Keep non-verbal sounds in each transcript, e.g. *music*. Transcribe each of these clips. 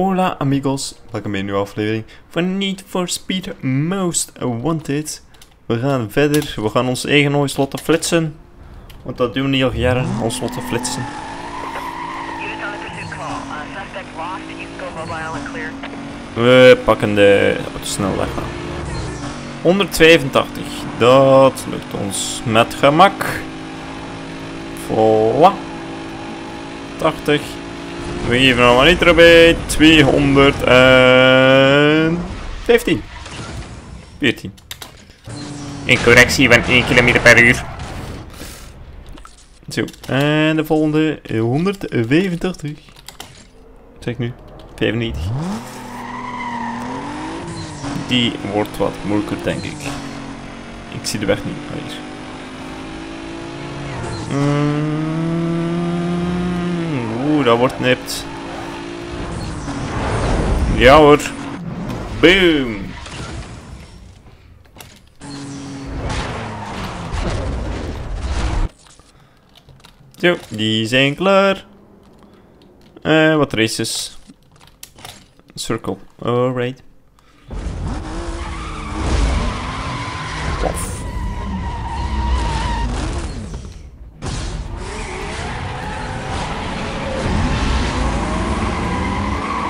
Hola amigos, welkom bij een nieuwe aflevering van Need for Speed Most Wanted. We gaan verder, we gaan ons eigen ooit laten flitsen. Want dat doen we niet al jaren, ons laten flitsen. We pakken de autosnelweg aan. 185, dat lukt ons met gemak. Voilà. 80. We geven nog maar niet erbij. 215. 14. Een correctie van 1 km per uur. Zo, en de volgende 185. Wat zeg ik nu? 95. Die wordt wat moeilijker, denk ik. Ik zie de weg niet. Hier. Mm, Oeh, wordt nipt. Ja hoor. Boom. Zo, die zijn klaar. Eh, wat races. Circle. Alright.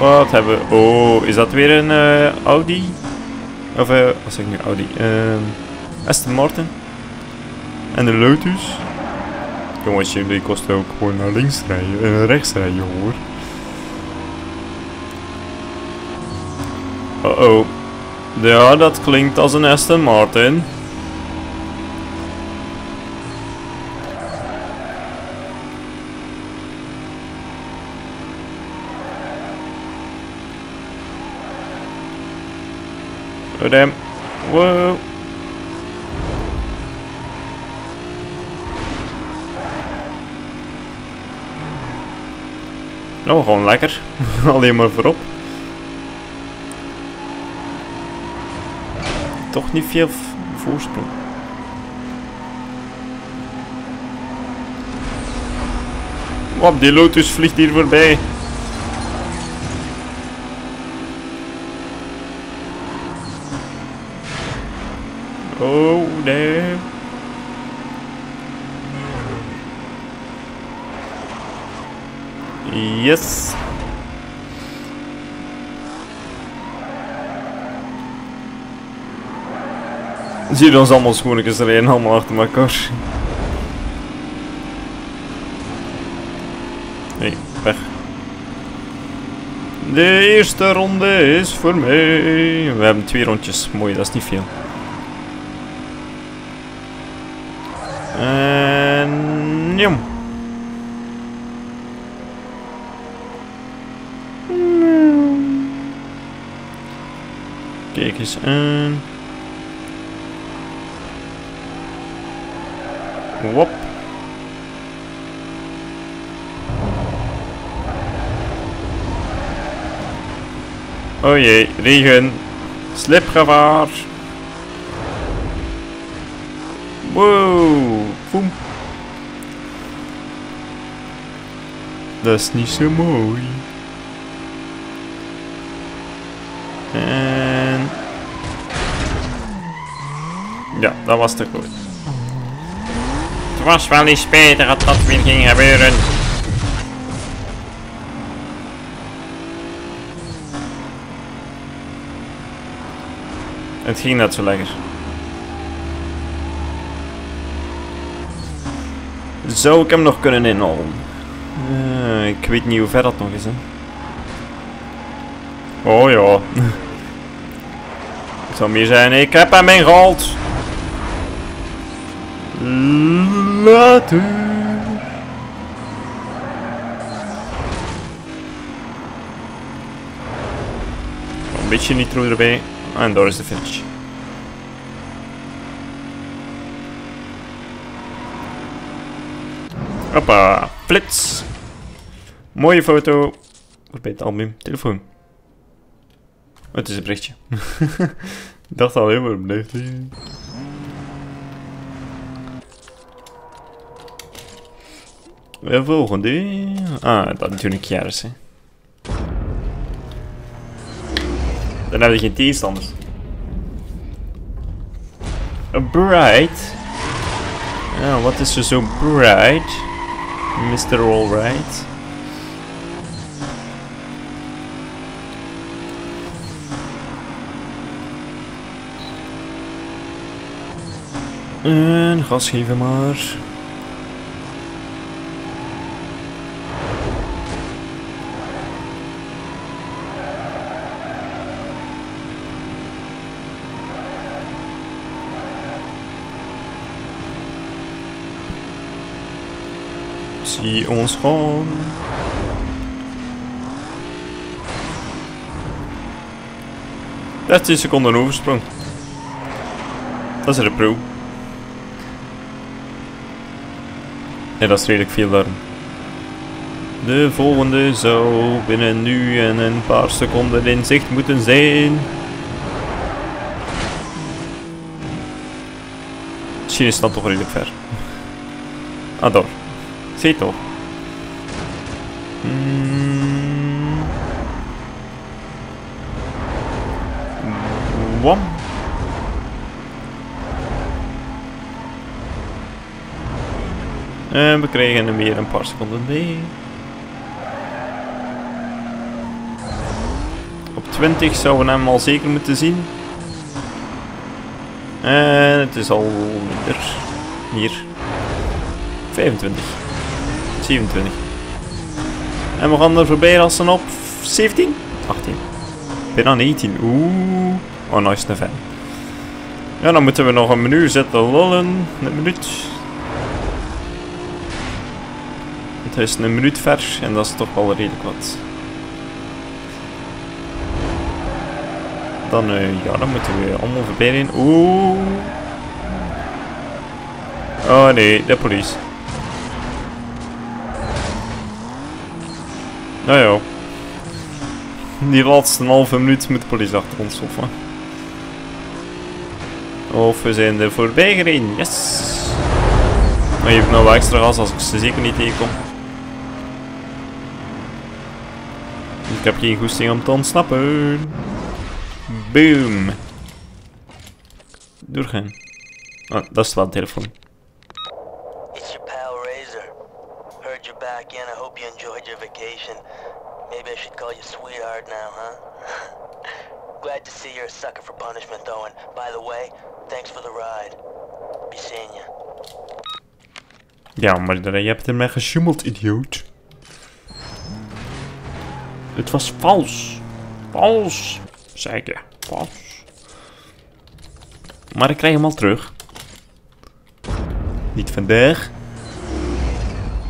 Wat hebben we? Oh, is dat weer een eh, Audi? Of, eh, wat zeg ik nu? Audi. Ehm Aston Martin. En de Lotus. Jongens, jullie kosten ook gewoon naar links rijden. en rechts rijden hoor. Oh oh. Ja, dat klinkt als een Aston Martin. Oh damn. Whoa. Oh, gewoon lekker. *laughs* Alleen maar voorop. Toch niet veel voorsprong. Wap, die Lotus vliegt hier voorbij. Oh, nee. Yes. Zie je ons allemaal schoenetjes rijden, allemaal achter elkaar. Nee, weg. De eerste ronde is voor mij. We hebben twee rondjes. Mooi, dat is niet veel. En... Jam. Kijk eens aan. Wop. Oh jee, regen. Slipgevaar. Wow. Boem. Dat is niet zo mooi. En... Ja, dat was te goed. Het was wel eens beter dat dat weer ging gebeuren. Het ging net zo lekker. Zou ik hem nog kunnen inhalen? Eh, ik weet niet hoe ver dat nog is, hè. Oh ja. *laughs* Het zou meer zijn, ik heb hem ingehaald. Later. Een beetje nitro erbij. En daar is de finish. Hoppa, flits. Mooie foto. Wordt bij het album. Telefoon. Oh, het is een berichtje. *laughs* Ik dacht al helemaal een berichtje. De volgende. Ah, dat natuurlijk Jaris, hè. Dan hebben we geen tegenstanders. Bright. Ja, wat is er zo bright? Mr. Alright. En gas geven maar. Zie ons gaan. Dertien seconden oversprong. Dat is een pro. Ja, dat is redelijk veel daarom. De volgende zou binnen nu en een paar seconden in zicht moeten zijn. Misschien is dat toch redelijk ver. Ah. Zie je? Mm. En we krijgen er weer een paar seconden mee. Op 20 zouden we hem al zeker moeten zien. En het is al minder. Hier. 25. 27. En we gaan er voorbij rassen op 17? 18. Bijna 19. Oeh. Oh, nice, een fan. Ja, dan moeten we nog een menu zetten lollen. Een minuut. Het is een minuut ver en dat is toch wel redelijk wat. Dan, uh, ja, dan moeten we allemaal voorbij rijden. Oeh. Oh nee, de politie. Nou ja. Die laatste halve minuut moet de politie achter ons stoffen. Of we zijn er voorbij gereden, yes! Maar je hebt nou wel extra gas als ik ze zeker niet tegenkom. Ik heb geen goesting om te ontsnappen. Boom. Doorgaan. Ah, dat is wel een telefoon. It's your pal Razor. Heard you're back in. I hope you enjoyed your vacation. Maybe I should call you sweetheart now, huh? *laughs* Glad to see you're a sucker for punishment, though. And by the way, thanks for the ride. Be seeing you. Ja, maar je hebt ermee gesjoemeld, idioot. Het was vals. Vals. Ik. Vals. Maar ik krijg hem al terug. Niet vandaag.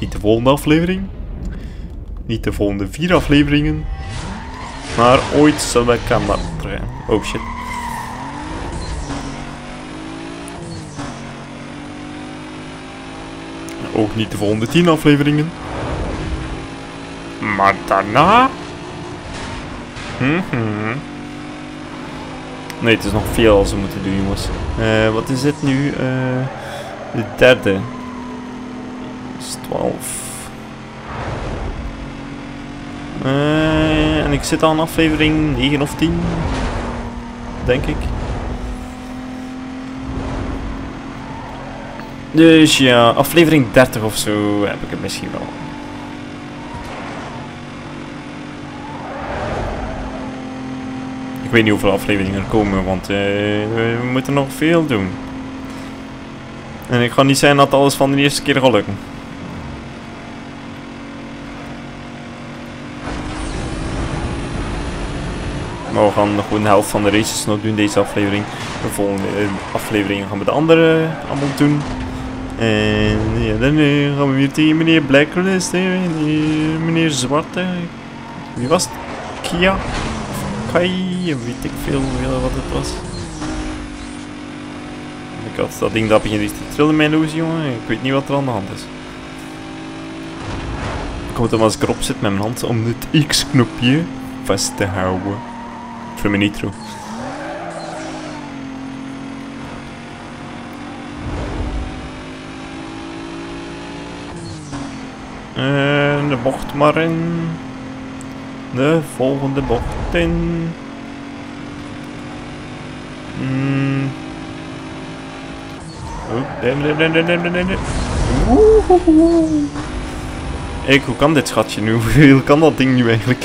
Niet de volgende aflevering. Niet de volgende vier afleveringen. Maar ooit zal hem dat terug. Oh shit. Ook niet de volgende 10 afleveringen. Maar daarna. Mhm. Nee, het is nog veel als we moeten doen, jongens. Eh, wat is dit nu? Eh, de derde. Is 12. Eh, en ik zit aan aflevering 9 of 10. Denk ik. Dus ja, aflevering 30 of zo heb ik het misschien wel. Ik weet niet hoeveel afleveringen er komen, want eh, we moeten nog veel doen. En ik ga niet zeggen dat alles van de eerste keer gaat lukken. Maar we gaan gewoon de helft van de races nog doen deze aflevering. De volgende eh, aflevering gaan we de andere allemaal doen. En ja, dan eh, gaan we weer tegen meneer Blacklist, eh, meneer Zwarte. Wie was het? Kia? Kai? Weet ik veel wat het was. Ik had dat ding dat begint te trillen in mijn loos, jongen. Ik weet niet wat er aan de hand is. Ik moet hem als ik erop zit met mijn hand om het X-knopje vast te houden. En eh, de bocht maar in. De volgende bocht in. Oh, Ik, hoe kan dit schatje nu? *laughs* Hoeveel kan dat ding nu eigenlijk?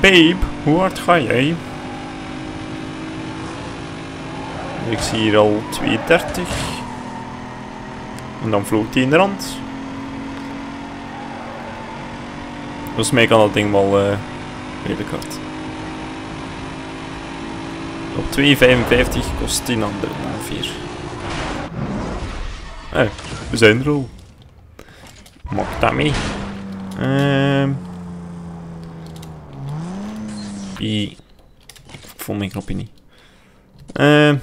Babe, hoe hard ga jij? Ik zie hier al 32. En dan vloog hij in de rand. Volgens mij kan dat ding wel eh redelijk hard. Op 2,55 kost die andere na 4. Eh, we zijn er al. Maak dat mee. Ehm. Ik vond mijn knopje niet. Ehm.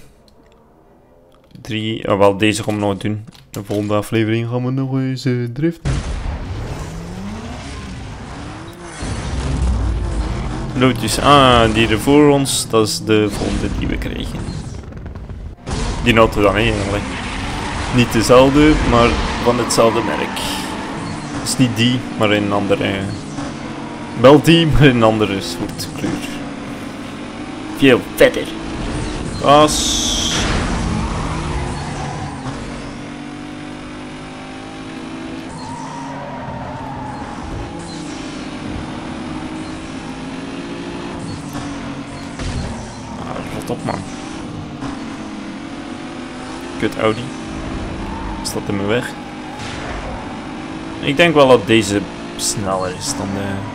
Drie. Oh, wel, deze gaan we nog doen. De volgende aflevering gaan we nog eens eh, driften. Loodjes. Ah, die er voor ons, dat is de volgende die we krijgen. Die auto dan, eigenlijk. Niet dezelfde, maar van hetzelfde merk. Het is niet die, maar een andere... Wel die, maar *laughs* een andere soort kleur. Veel vetter. Gas. Ah, op man. Kut Audi. Staat in mijn weg. Ik denk wel dat deze sneller is dan de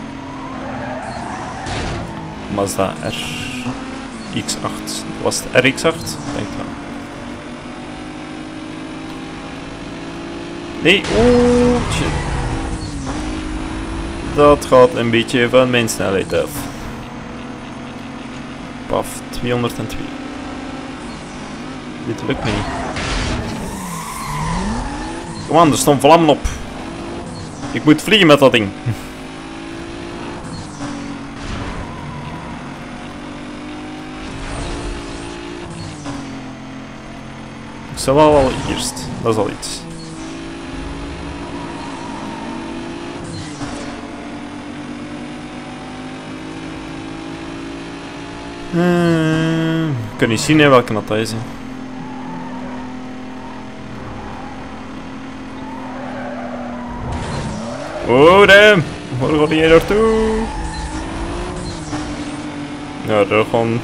Mazda RX-8. Was het RX-8? Denk wel. Nee, oeh. Dat gaat een beetje van mijn snelheid af. Paf, 202. Dit lukt me niet. Kom aan, er staan vlammen op. Ik moet vliegen met dat ding. *laughs* Zal wel wel eerst. Dat is al iets. Ik kan niet zien hè, welke dat is. hè. Oh, damn! Waar ga jij naartoe? Ja, dat gewoon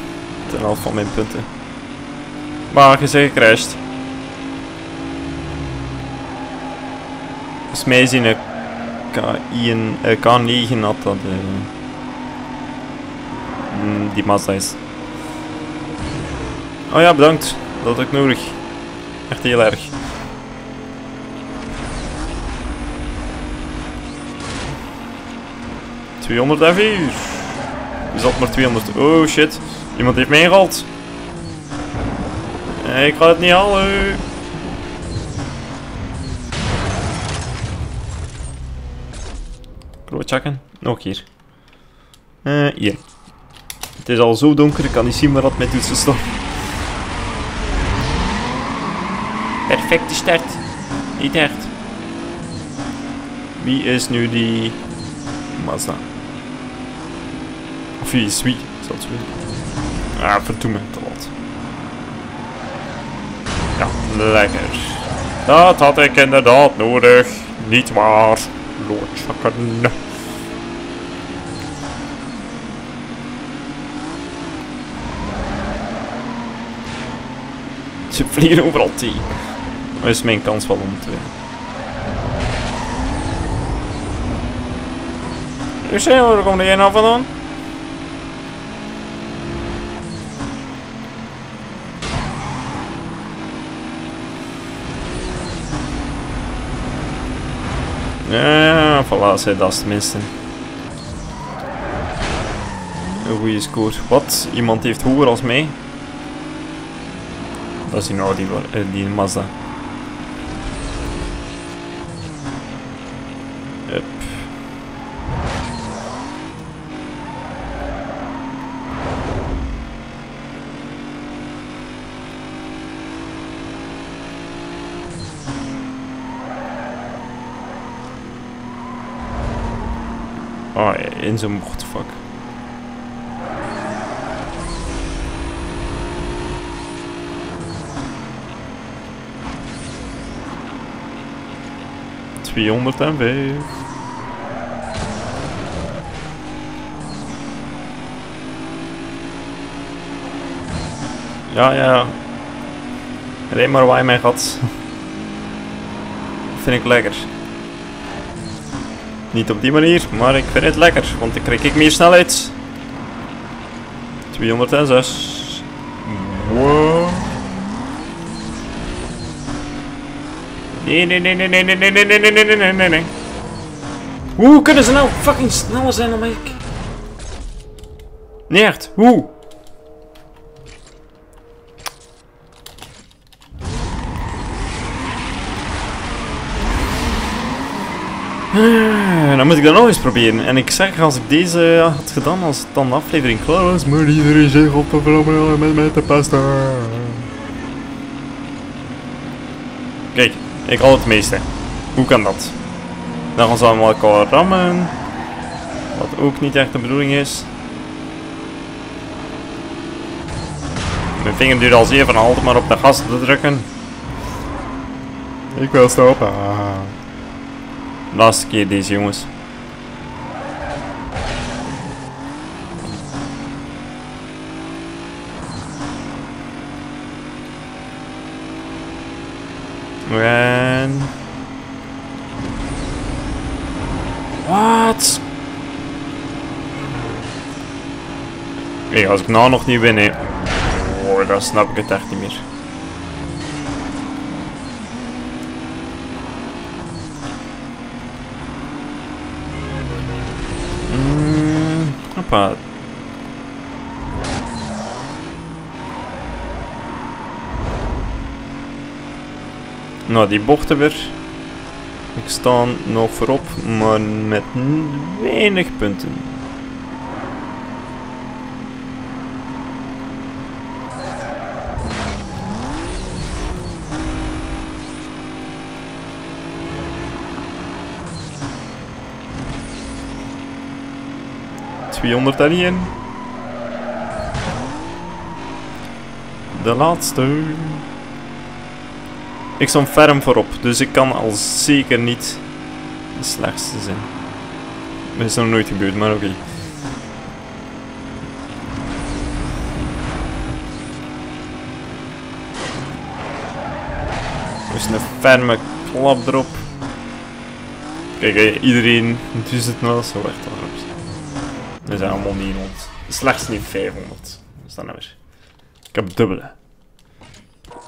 ten half van mijn punten. Maar je zegt gecrashed. Mij zien een KI en eh, K9 had dat eh, mm, die Mazda is. Oh ja, bedankt. Dat had ik nodig. Echt heel erg. ...204. Je zat maar 200. Oh shit. Iemand heeft mij ingehaald. Nee, ik ga het niet halen. Klootjakken. Nog hier. Eh, hier. Het is al zo donker, ik kan niet zien waar dat met toetsen staat. Perfecte start. Niet echt. Wie is nu die Mazda? Of wie is wie? Zal weten. Ah, verdoemen, te laat. Ja, lekker. Dat had ik inderdaad nodig. Niet waar. Loodzakken. Ze vliegen overal tegen. Dat is mijn kans wel om te winnen. Dus ja, waar komt jij nou vandaan? Ja, voilà, zei dat is tenminste. Een goede score. Wat? Iemand heeft hoger als mij? was genau die, äh, die Masse. Yep. Oh, in so einem fuck. 205. Ja, ja. Rijd maar waar je gaat. Vind ik lekker. Niet op die manier, maar ik vind het lekker, want dan krijg ik meer snelheid. 206. Nee, nee, nee, nee, nee, nee, nee, nee, nee, nee, nee, nee, nee. Hoe kunnen ze nou fucking sneller zijn dan ik? Nee, echt. Hoe? Ah, Dan moet ik dat nog eens proberen. En ik zeg, als ik deze had gedaan, als het dan aflevering klaar was, moet iedereen zich op vlammen met mij te. Kijk, ik al het meeste. Hoe kan dat? Dan gaan ze allemaal elkaar rammen. Wat ook niet echt de bedoeling is. Mijn vinger duurt al zeer van altijd maar op de gas te drukken. Ik wil stoppen. Laatste keer deze jongens. En... Wat? Kijk, als ik nou nog niet. Oh, dan snap ik het echt niet meer. Mm. Nou, die bochten weer. Ik sta nog voorop, maar met weinig punten. En. De laatste. Ik stond ferm voorop, dus ik kan al zeker niet de slechtste zijn. Dat is nog nooit gebeurd, maar oké. Dus een ferme klap erop. Kijk, iedereen doet het wel zo echt goed. We zijn allemaal 900. Slechts niet 500. Dat is dan nou weer. Ik heb dubbele.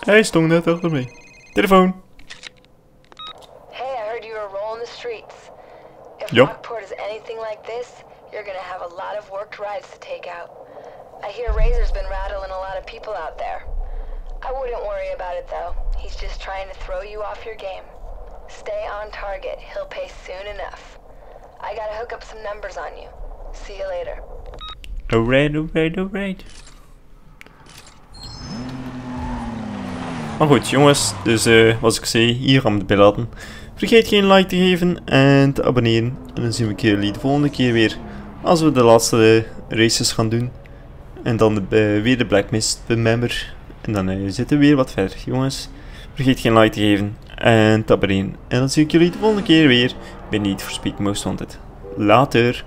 Hij stond net achter mij. Telefoon. Hey, I heard you were rolling the streets. If Yup. Rockport is anything like this, you're gonna have a lot of worked rides to take out. I hear Razor's been rattling a lot of people out there. I wouldn't worry about it though. He's just trying to throw you off your game. Stay on target. He'll pay soon enough. I gotta hook up some numbers on you. See you later. Alright, alright, alright. Maar goed, jongens. Dus, eh, wat ik zei, hier gaan we het bij laten. Vergeet geen like te geven en te abonneren. En dan zien we jullie de volgende keer weer. Als we de laatste races gaan doen. En dan de, eh, weer de Blacklist member. En dan eh, zitten we weer wat verder, jongens. Vergeet geen like te geven en te abonneren. En dan zie ik jullie de volgende keer weer bij Need for Speed Most Wanted. Later.